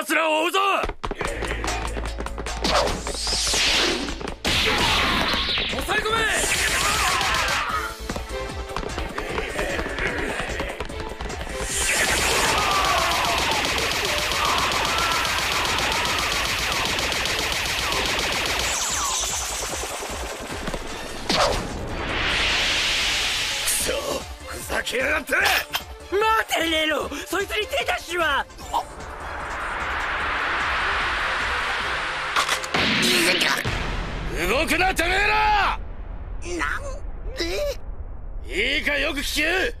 奴らを追うぞ！抑え込め！くそふざけやがって！待てレロ。そいつに手出しは動くなてめえら！なんで？いいかよく聞け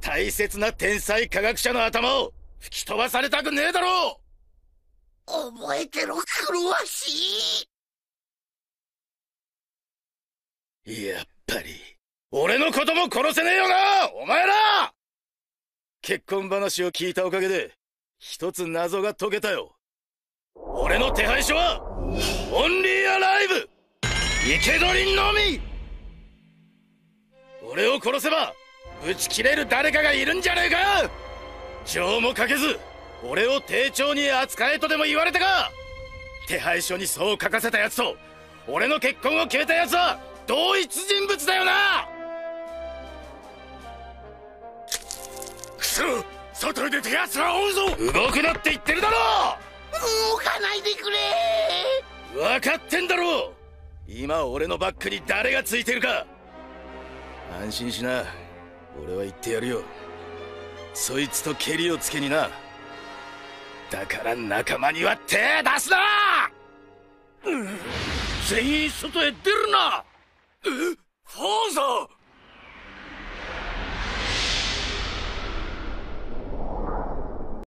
大切な天才科学者の頭を吹き飛ばされたくねえだろ覚えてろクロワシやっぱり俺のことも殺せねえよなお前ら！結婚話を聞いたおかげで一つ謎が解けたよ。俺の手配書は生け捕りのみ。俺を殺せばぶち切れる誰かがいるんじゃねえか。情もかけず俺を丁重に扱えとでも言われたか。手配書にそう書かせたやつと俺の結婚を決めたやつは同一人物だよな。くそ外に出て奴らを追うぞ。動くなって言ってるだろ動かないでくれ。分かってんだろ今俺のバックに誰がついてるか。安心しな。俺は言ってやるよ。そいつとケリをつけにな。だから仲間には手出すな、うん、全員外へ出るな。